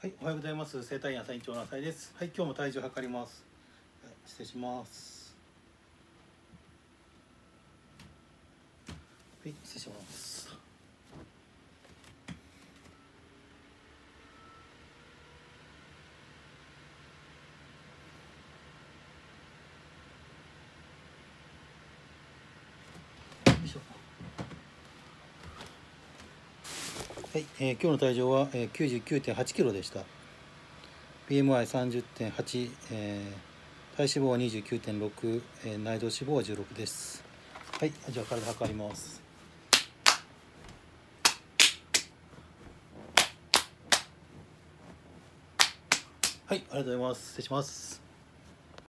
はい、おはようございます。生体院朝院長の朝井です。はい、今日も体重測ります。はい失礼します。はい、失礼します。はい、えー今日の体重は、えー、99.8キロでした。BMI30.8、えー、体脂肪は29.6、えー、内臓脂肪は16です。はい、じゃあ体測ります。はい、ありがとうございます。失礼します。